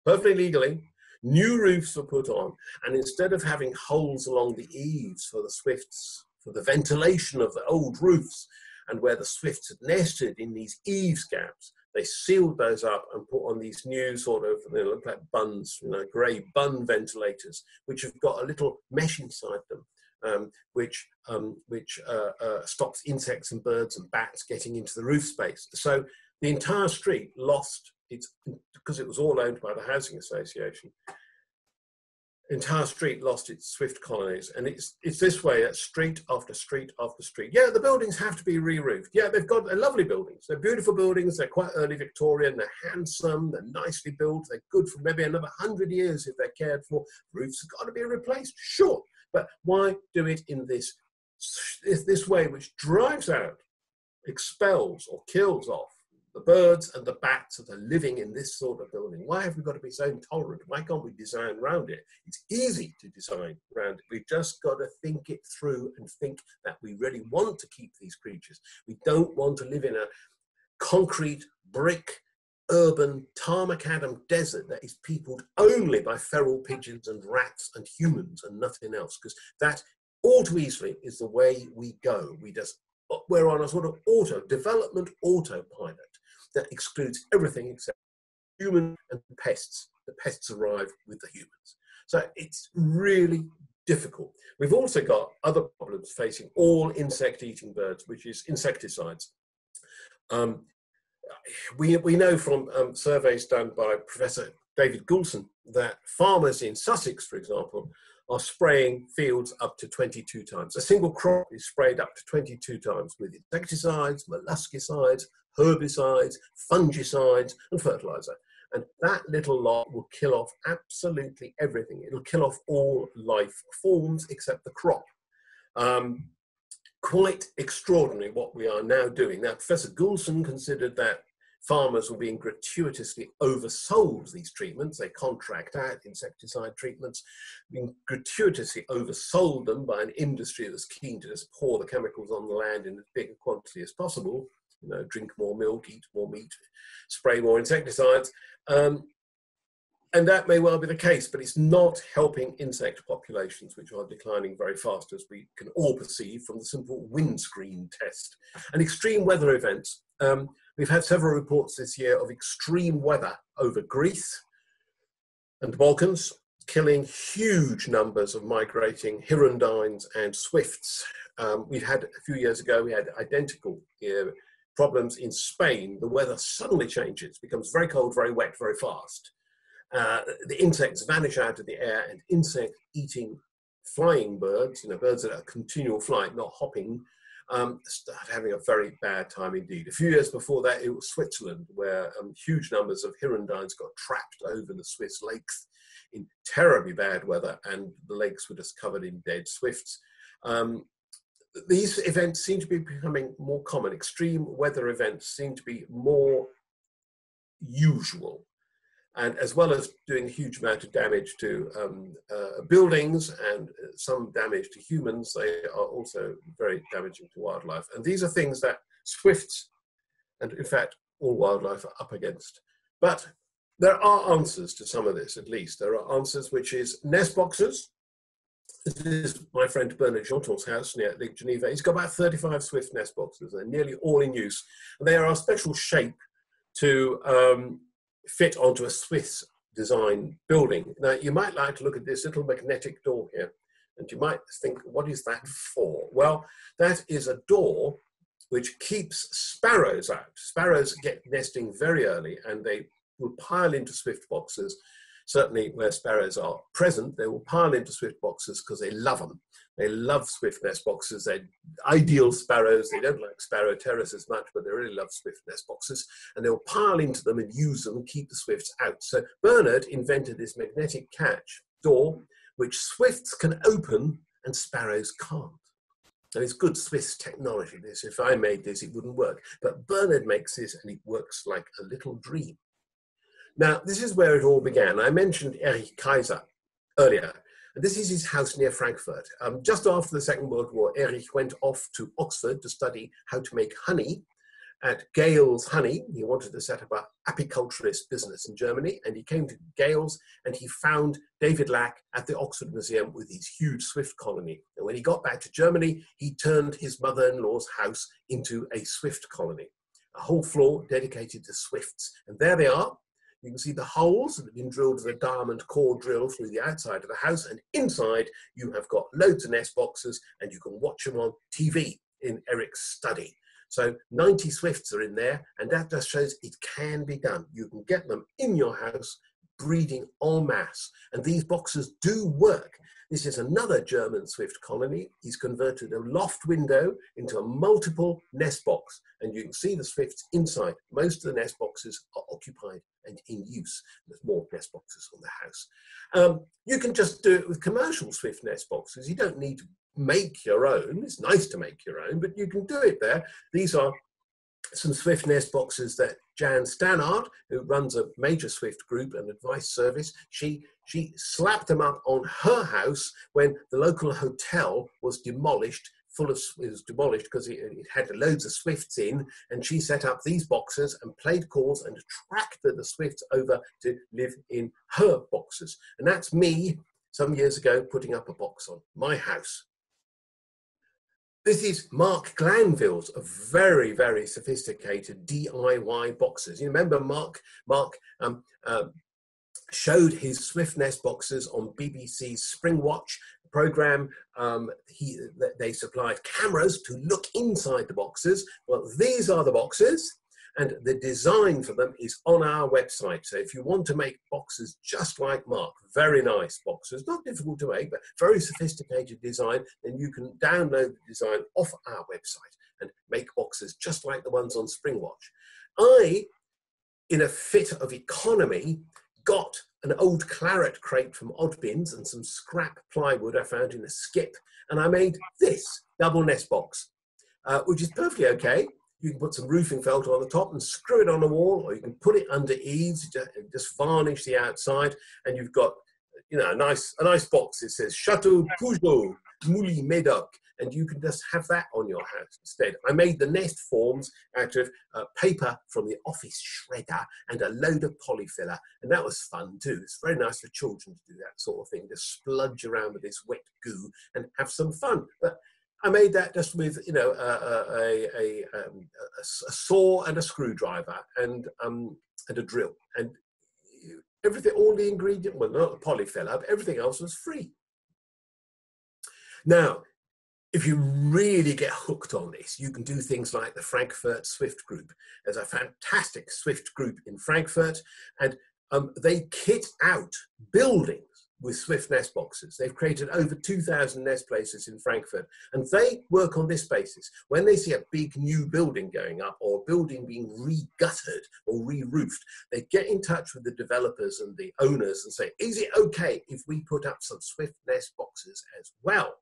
perfectly legally. New roofs were put on. And instead of having holes along the eaves for the swifts for the ventilation of the old roofs and where the swifts had nested in these eaves gaps. They sealed those up and put on these new sort of, they look like buns, you know, grey bun ventilators, which have got a little mesh inside them. Um, which um, which uh, uh, stops insects and birds and bats getting into the roof space. So the entire street lost its because it was all owned by the housing association entire street lost its swift colonies. And it's it's this way at street after street after street. Yeah the buildings have to be re-roofed. Yeah they've got they're lovely buildings. They're beautiful buildings. They're quite early victorian. They're handsome. They're nicely built. They're good for maybe another 100 years if they're cared for. Roofs have got to be replaced. Sure but why do it in this this way which drives out expels or kills off the birds and the bats that are living in this sort of building. Why have we got to be so intolerant? Why can't we design around it? It's easy to design around it. We've just got to think it through and think that we really want to keep these creatures. We don't want to live in a concrete, brick, urban tarmacadam desert that is peopled only by feral pigeons and rats and humans and nothing else, because that all too easily is the way we go. We just we're on a sort of auto development autopilot that excludes everything except human and pests. The pests arrive with the humans. So it's really difficult. We've also got other problems facing all insect-eating birds, which is insecticides. Um, we, we know from um, surveys done by Professor David Goulson that farmers in Sussex, for example, are spraying fields up to 22 times. A single crop is sprayed up to 22 times with insecticides, molluscicides, herbicides, fungicides, and fertilizer. And that little lot will kill off absolutely everything. It'll kill off all life forms except the crop. Um, quite extraordinary what we are now doing. Now, Professor Goulson considered that farmers were being gratuitously oversold these treatments. They contract out insecticide treatments, being gratuitously oversold them by an industry that's keen to just pour the chemicals on the land in as big a quantity as possible. You know, drink more milk, eat more meat, spray more insecticides. Um, and that may well be the case, but it's not helping insect populations, which are declining very fast, as we can all perceive from the simple windscreen test. And extreme weather events um, We've had several reports this year of extreme weather over Greece and the Balkans, killing huge numbers of migrating hirundines and swifts. Um, we had a few years ago, we had identical uh, problems in Spain. The weather suddenly changes, becomes very cold, very wet, very fast. Uh, the insects vanish out of the air, and insect eating flying birds, you know, birds that are continual flight, not hopping, um, start having a very bad time indeed. A few years before that, it was Switzerland, where um, huge numbers of hirundines got trapped over the Swiss lakes in terribly bad weather, and the lakes were just covered in dead swifts. Um, these events seem to be becoming more common. Extreme weather events seem to be more usual and as well as doing a huge amount of damage to um, uh, buildings and some damage to humans, they are also very damaging to wildlife. And these are things that swifts, and in fact, all wildlife are up against. But there are answers to some of this, at least. There are answers, which is nest boxes. This is my friend Bernard Janton's house near Lake Geneva. He's got about 35 swift nest boxes. They're nearly all in use. And they are a special shape to um, fit onto a Swiss design building. Now, you might like to look at this little magnetic door here, and you might think, what is that for? Well, that is a door which keeps sparrows out. Sparrows get nesting very early, and they will pile into swift boxes certainly where sparrows are present, they will pile into swift boxes because they love them. They love swift nest boxes. They're ideal sparrows. They don't like sparrow terraces as much, but they really love swift nest boxes. And they'll pile into them and use them and keep the swifts out. So Bernard invented this magnetic catch door, which swifts can open and sparrows can't. And it's good Swiss technology, this. If I made this, it wouldn't work. But Bernard makes this and it works like a little dream. Now, this is where it all began. I mentioned Erich Kaiser earlier. And this is his house near Frankfurt. Um, just after the Second World War, Erich went off to Oxford to study how to make honey at Gales Honey. He wanted to set up an apiculturist business in Germany, and he came to Gales and he found David Lack at the Oxford Museum with his huge swift colony. And when he got back to Germany, he turned his mother in law's house into a swift colony, a whole floor dedicated to swifts. And there they are. You can see the holes that have been drilled with a diamond core drill through the outside of the house, and inside you have got loads of nest boxes, and you can watch them on TV in Eric's study. So 90 Swifts are in there, and that just shows it can be done. You can get them in your house breeding en masse, and these boxes do work. This is another German swift colony. He's converted a loft window into a multiple nest box, and you can see the swifts inside. Most of the nest boxes are occupied and in use. There's more nest boxes on the house. Um, you can just do it with commercial swift nest boxes. You don't need to make your own. It's nice to make your own, but you can do it there. These are some Swift Nest boxes that Jan Stannard, who runs a major Swift group and advice service, she she slapped them up on her house when the local hotel was demolished. Full of it was demolished because it, it had loads of Swifts in, and she set up these boxes and played calls and attracted the Swifts over to live in her boxes. And that's me some years ago putting up a box on my house this is Mark Glanville's very, very sophisticated DIY boxes. You remember Mark, Mark um, uh, showed his Swift Nest boxes on BBC's Springwatch program. Um, he, they supplied cameras to look inside the boxes. Well, these are the boxes and the design for them is on our website. So if you want to make boxes just like Mark, very nice boxes, not difficult to make, but very sophisticated design, then you can download the design off our website and make boxes just like the ones on Springwatch. I, in a fit of economy, got an old claret crate from Oddbins and some scrap plywood I found in a skip, and I made this double nest box, uh, which is perfectly okay you can put some roofing felt on the top and screw it on the wall, or you can put it under eaves, just varnish the outside, and you've got you know a nice a nice box. It says Chateau Poujeaux Moulis Médoc, and you can just have that on your house instead. I made the nest forms out of uh, paper from the office shredder and a load of polyfiller, and that was fun too. It's very nice for children to do that sort of thing, to spludge around with this wet goo and have some fun. But I made that just with you know a, a, a, um, a saw and a screwdriver and um, and a drill and everything, all the ingredient, well not the polyfill, but everything else was free. Now, if you really get hooked on this, you can do things like the Frankfurt Swift Group. There's a fantastic Swift group in Frankfurt, and um, they kit out buildings with Swift Nest boxes. They've created over 2,000 nest places in Frankfurt, and they work on this basis. When they see a big new building going up or a building being re-gutted or re-roofed, they get in touch with the developers and the owners and say, is it okay if we put up some Swift Nest boxes as well?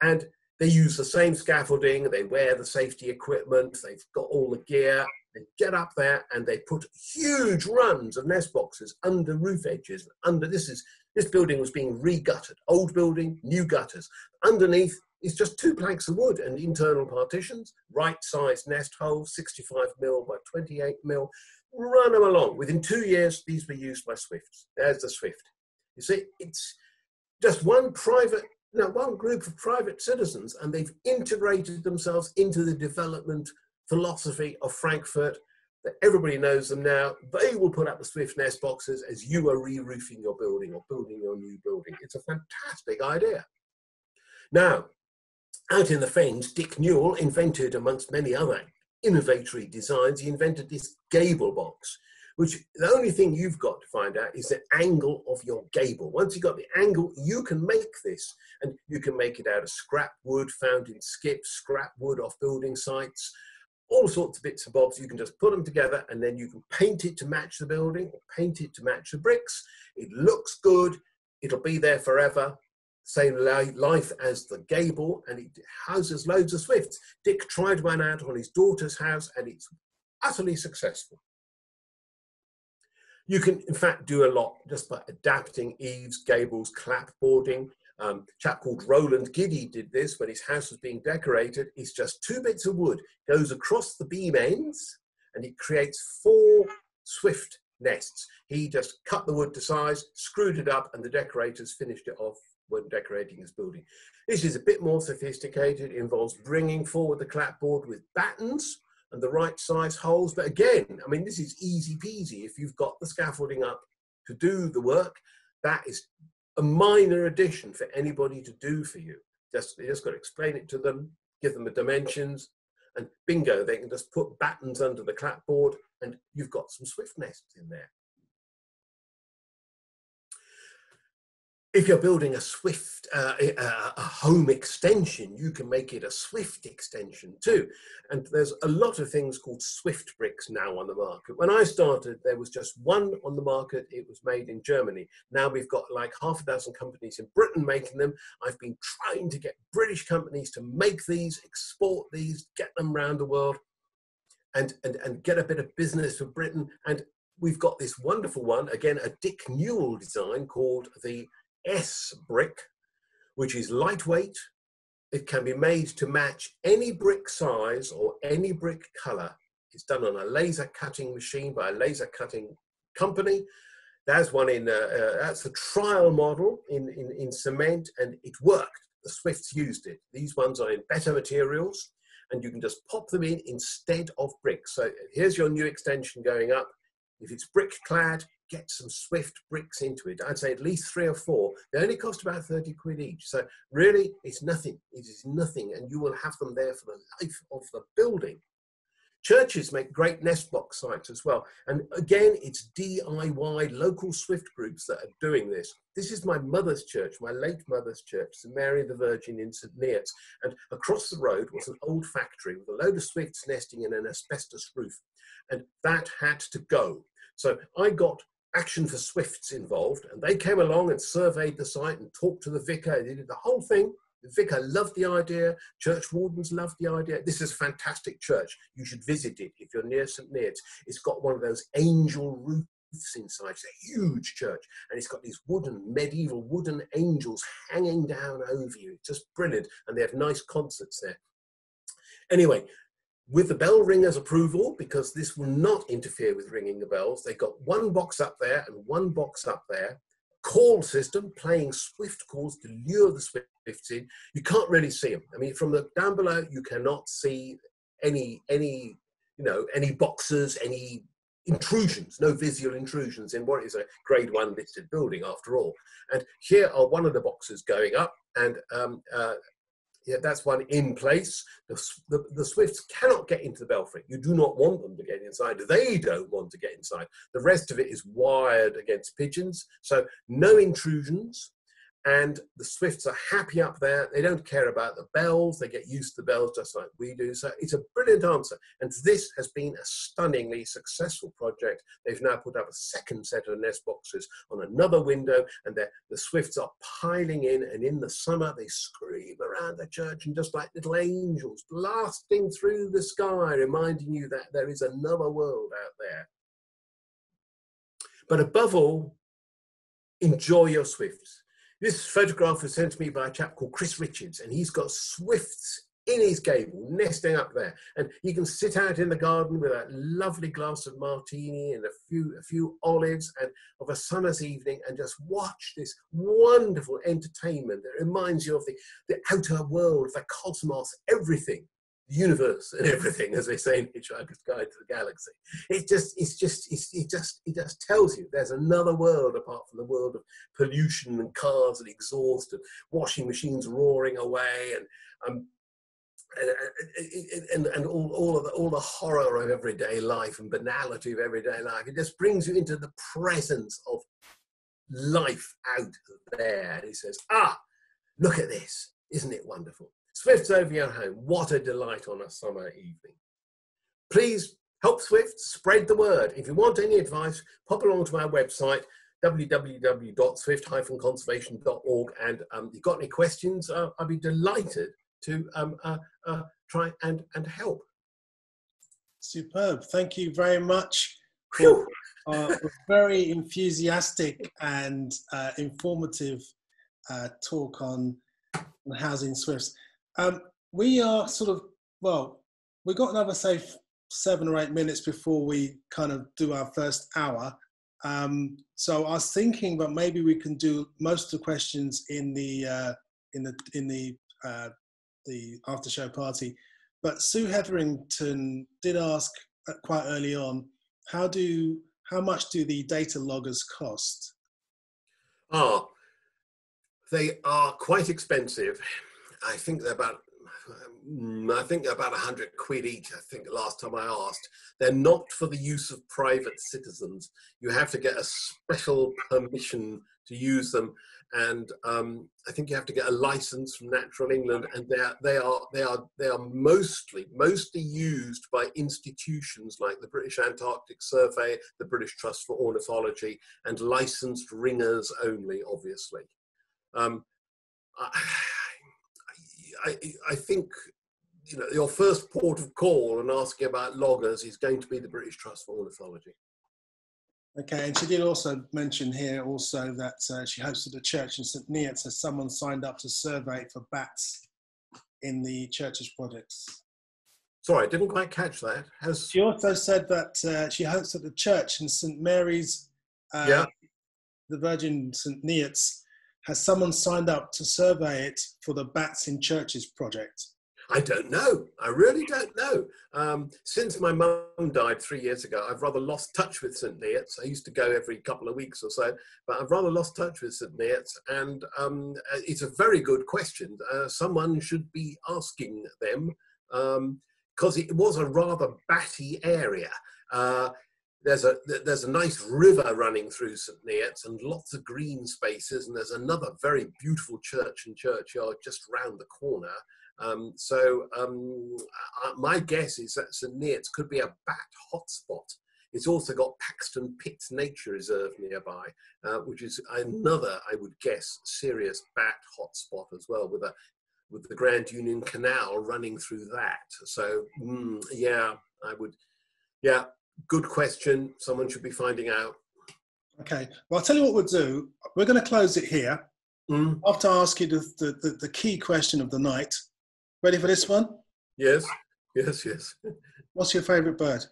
And they use the same scaffolding, they wear the safety equipment, they've got all the gear, they get up there and they put huge runs of nest boxes under roof edges. Under this is this building was being re-gutted, old building, new gutters. Underneath is just two planks of wood and internal partitions, right-sized nest holes, 65 mil by 28 mil. Run them along. Within two years, these were used by Swifts. There's the Swift. You see, it's just one private now one group of private citizens and they've integrated themselves into the development philosophy of Frankfurt that everybody knows them now. They will put up the Swift Nest boxes as you are re-roofing your building or building your new building. It's a fantastic idea. Now, out in the Fens, Dick Newell invented, amongst many other innovatory designs, he invented this gable box which the only thing you've got to find out is the angle of your gable. Once you've got the angle, you can make this, and you can make it out of scrap wood found in skips, scrap wood off building sites, all sorts of bits and bobs. You can just put them together, and then you can paint it to match the building, or paint it to match the bricks. It looks good. It'll be there forever. Same life as the gable, and it houses loads of swifts. Dick tried one out on his daughter's house, and it's utterly successful. You can, in fact, do a lot just by adapting eaves, gables, clapboarding. Um, chap called Roland Giddy did this when his house was being decorated. It's just two bits of wood, goes across the beam ends, and it creates four swift nests. He just cut the wood to size, screwed it up, and the decorators finished it off when decorating his building. This is a bit more sophisticated, it involves bringing forward the clapboard with battens, and the right size holes. But again, I mean, this is easy peasy. If you've got the scaffolding up to do the work, that is a minor addition for anybody to do for you. Just, you just got to explain it to them, give them the dimensions, and bingo, they can just put battens under the clapboard and you've got some swift nests in there. If you're building a Swift, uh, a home extension, you can make it a Swift extension too. And there's a lot of things called Swift bricks now on the market. When I started, there was just one on the market. It was made in Germany. Now we've got like half a dozen companies in Britain making them. I've been trying to get British companies to make these, export these, get them around the world. And, and, and get a bit of business for Britain. And we've got this wonderful one, again, a Dick Newell design called the S brick, which is lightweight. It can be made to match any brick size or any brick color. It's done on a laser cutting machine by a laser cutting company. There's one in, uh, uh, that's the trial model in, in, in cement and it worked. The Swifts used it. These ones are in better materials and you can just pop them in instead of bricks. So here's your new extension going up. If it's brick clad, get some Swift bricks into it. I'd say at least three or four. They only cost about 30 quid each. So really, it's nothing. It is nothing. And you will have them there for the life of the building. Churches make great nest box sites as well. And again, it's DIY local Swift groups that are doing this. This is my mother's church, my late mother's church, St Mary the Virgin in St Neots. And across the road was an old factory with a load of Swifts nesting in an asbestos roof. And that had to go. So I got Action for Swifts involved, and they came along and surveyed the site and talked to the vicar. They did the whole thing. The vicar loved the idea. Church wardens loved the idea. This is a fantastic church. You should visit it if you're near St. Neots. It's got one of those angel roofs inside. It's a huge church, and it's got these wooden, medieval wooden angels hanging down over you. It's just brilliant, and they have nice concerts there. Anyway, with the bell ringer's approval, because this will not interfere with ringing the bells, they've got one box up there and one box up there, call system playing swift calls to lure the swifts in. You can't really see them. I mean, from the down below, you cannot see any any you know any boxes, any intrusions, no visual intrusions in what is a grade one listed building after all. And here are one of the boxes going up, and um, uh, yeah, that's one in place. The, the, the, Swifts cannot get into the belfry. You do not want them to get inside. They don't want to get inside. The rest of it is wired against pigeons, so no intrusions and the Swifts are happy up there. They don't care about the bells. They get used to the bells just like we do. So it's a brilliant answer. And this has been a stunningly successful project. They've now put up a second set of nest boxes on another window, and the Swifts are piling in. And in the summer, they scream around the church and just like little angels blasting through the sky, reminding you that there is another world out there. But above all, enjoy your Swifts this photograph was sent to me by a chap called Chris Richards, and he's got swifts in his gable, nesting up there. And you can sit out in the garden with a lovely glass of martini and a few, a few olives and of a summer's evening and just watch this wonderful entertainment that reminds you of the, the outer world, the cosmos, everything universe and everything, as they say in Hitchhiker's Guide to the Galaxy. It just, it's just, it's, it just, it just tells you there's another world apart from the world of pollution and cars and exhaust and washing machines roaring away and um, and, and, and, all, all of the, all the horror of everyday life and banality of everyday life. It just brings you into the presence of life out there. And he says, ah, look at this. Isn't it wonderful? Swifts over your home. What a delight on a summer evening. Please help Swift spread the word. If you want any advice, pop along to our website www.swift-conservation.org and um, you've got any questions, uh, I'd be delighted to um, uh, uh, try and, and help. Superb. Thank you very much for uh, very enthusiastic and uh, informative uh, talk on housing Swifts. Um, we are sort of, well, we've got another, say, seven or eight minutes before we kind of do our first hour. Um, so I was thinking that maybe we can do most of the questions in the uh, in the in the uh, the after show party. But Sue Hetherington did ask uh, quite early on, how do how much do the data loggers cost? Oh, they are quite expensive. I think they're about mm, I think about 100 quid each, I think last time I asked. They're not for the use of private citizens. You have to get a special permission to use them. And um, I think you have to get a license from Natural England, and they are, they are they are they are mostly mostly used by institutions like the British Antarctic Survey, the British Trust for Ornithology, and licensed ringers only, obviously. Um, I, I, I think you know your first port of call and asking about loggers is going to be the British Trust for Ornithology. Okay, and she did also mention here also that uh, she hosted a church in St Neots as someone signed up to survey for bats in the church's projects. Sorry, I didn't quite catch that. Has she also said that uh, she hosted a church in St Mary's, uh, yeah. the Virgin St Neots, has someone signed up to survey it for the Bats in Churches project? I don't know. I really don't know. Um, since my mum died three years ago, I've rather lost touch with St. Neots. I used to go every couple of weeks or so, but I've rather lost touch with St. Neots. And um, it's a very good question. Uh, someone should be asking them because um, it was a rather batty area. Uh, there's a there's a nice river running through St Neots and lots of green spaces, and there's another very beautiful church and churchyard just round the corner. Um, so um, my guess is that St Neots could be a bat hotspot. It's also got Paxton Pits Nature Reserve nearby, uh, which is another, I would guess, serious bat hotspot as well, with a with the Grand Union Canal running through that. So mm, yeah, I would, yeah, good question. Someone should be finding out. Okay. Well, I'll tell you what we'll do. We're going to close it here. Mm. I have to ask you the, the, the, key question of the night. Ready for this one? Yes. Yes, yes. What's your favourite bird?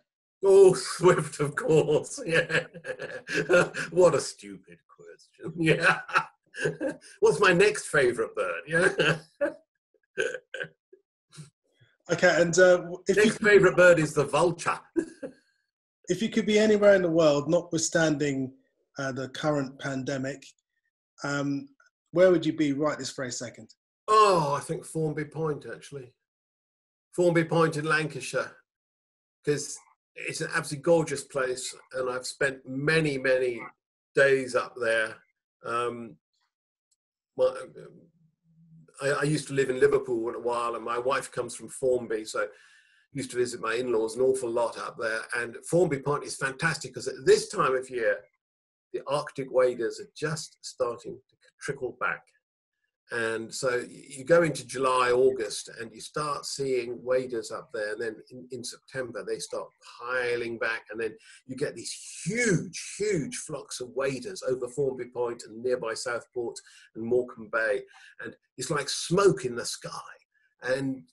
Oh, Swift, of course. Yeah. what a stupid question. Yeah. What's my next favourite bird? Yeah. okay, and uh, if next you, favourite bird is the vulture. If you could be anywhere in the world, notwithstanding uh, the current pandemic, um, where would you be right this very second? Oh, I think Formby Point actually. Formby Point in Lancashire, because it's an absolutely gorgeous place, and I've spent many, many days up there. Um, my, I, I, used to live in Liverpool for a while, and my wife comes from Formby, so used to visit my in-laws an awful lot up there. And Formby Point is fantastic because at this time of year, the Arctic waders are just starting to trickle back. And so you go into July, August, and you start seeing waders up there. And then in, in, September, they start piling back. And then you get these huge, huge flocks of waders over Formby Point and nearby Southport and Morecambe Bay. And it's like smoke in the sky. And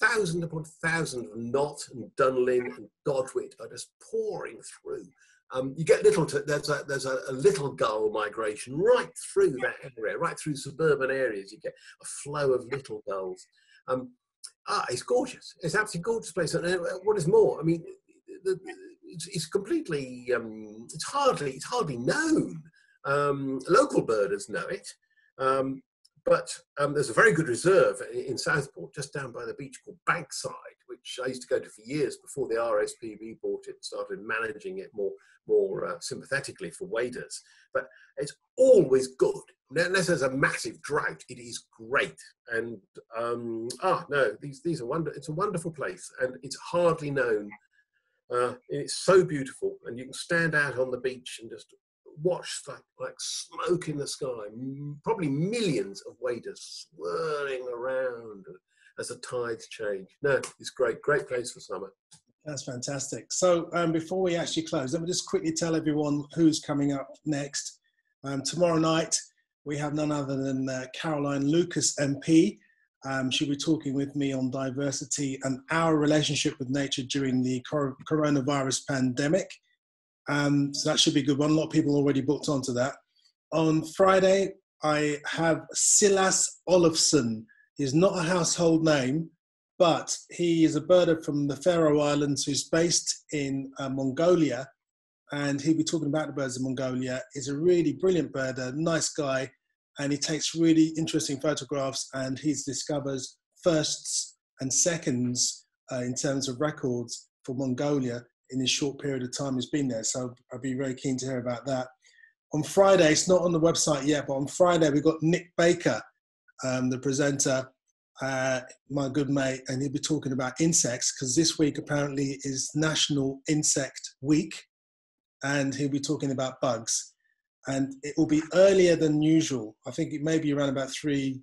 thousands upon thousands of knot and dunlin and godwit are just pouring through um, you get little, to, there's, a, there's a, a, little gull migration right through that area, right through suburban areas. You get a flow of little gulls. Um, ah, it's gorgeous. It's absolutely gorgeous place. And uh, what is more, I mean, the, it's, it's, completely, um, it's hardly, it's hardly known. Um, local birders know it. Um, but um, there's a very good reserve in Southport, just down by the beach, called Bankside, which I used to go to for years before the RSPB bought it and started managing it more, more uh, sympathetically for waders. But it's always good. Unless there's a massive drought, it is great. And um, ah, no, these these are wonder. It's a wonderful place, and it's hardly known. Uh, it's so beautiful, and you can stand out on the beach and just watch like, like smoke in the sky, probably millions of waders swirling around as the tides change. No, it's great, great place for summer. That's fantastic. So um, before we actually close, let me just quickly tell everyone who's coming up next. Um, tomorrow night, we have none other than uh, Caroline Lucas MP. Um, she'll be talking with me on diversity and our relationship with nature during the cor- coronavirus pandemic. Um, so that should be a good one. A lot of people already booked onto that. On Friday, I have Silas Olofson. He's not a household name, but he is a birder from the Faroe Islands who's based in uh, Mongolia. And he'll be talking about the birds of Mongolia. He's a really brilliant birder, nice guy, and he takes really interesting photographs and he discovers firsts and seconds uh, in terms of records for Mongolia in this short period of time he's been there. So I'd be very keen to hear about that. On Friday, it's not on the website yet, but on Friday we've got Nick Baker, um, the presenter, uh, my good mate, and he'll be talking about insects because this week apparently is National Insect Week, and he'll be talking about bugs. And it will be earlier than usual. I think it may be around about three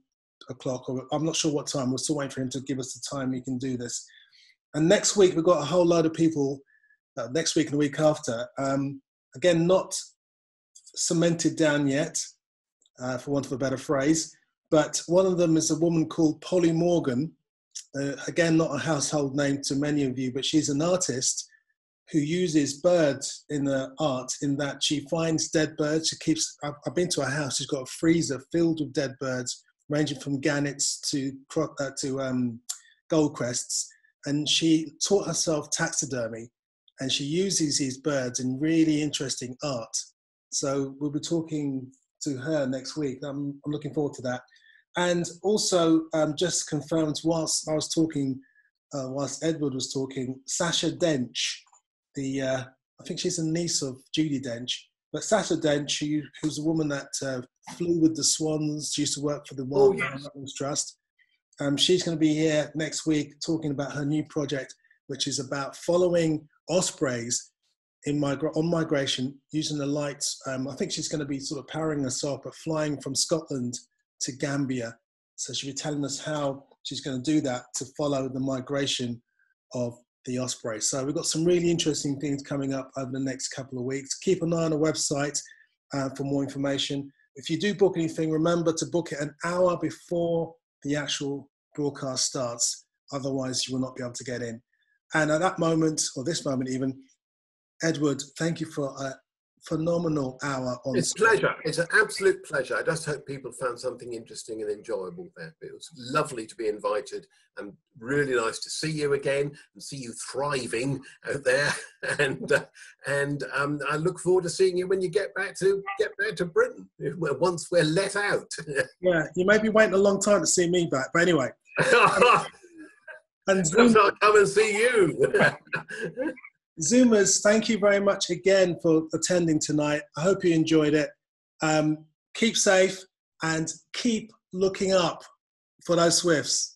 o'clock, or I'm not sure what time. We're still waiting for him to give us the time he can do this. And next week we've got a whole load of people uh, next week and the week after. Um, again, not cemented down yet, uh, for want of a better phrase, but one of them is a woman called Polly Morgan. Uh, again, not a household name to many of you, but she's an artist who uses birds in the art in that she finds dead birds. She keeps, I've, I've been to her house, she's got a freezer filled with dead birds, ranging from gannets to, uh, to um, goldcrests. And she taught herself taxidermy and she uses these birds in really interesting art. So we'll be talking to her next week. I'm, I'm looking forward to that. And also, um, just confirmed whilst I was talking, uh, whilst Edward was talking, Sacha Dench, the uh, I think she's a niece of Judi Dench, but Sacha Dench, who, who's a woman that uh, flew with the Swans, she used to work for the Wild oh, yes. Trust. Um, she's going to be here next week talking about her new project, which is about following ospreys in migra- on migration using the lights. Um, I think she's going to be sort of powering us up, but flying from Scotland to Gambia. So she'll be telling us how she's going to do that to follow the migration of the osprey. So we've got some really interesting things coming up over the next couple of weeks. Keep an eye on the website uh, for more information. If you do book anything, remember to book it an hour before the actual broadcast starts. Otherwise, you will not be able to get in. And at that moment, or this moment even, Edward, thank you for a phenomenal hour on. It's a pleasure. It's an absolute pleasure. I just hope people found something interesting and enjoyable there. It was lovely to be invited and really nice to see you again and see you thriving out there. And uh, and um, I look forward to seeing you when you get back to get back to Britain once we're let out. yeah, you may be waiting a long time to see me back, but anyway. And Zoom, I'll come and see you. Zoomers, thank you very much again for attending tonight. I hope you enjoyed it. Um, keep safe and keep looking up for those Swifts.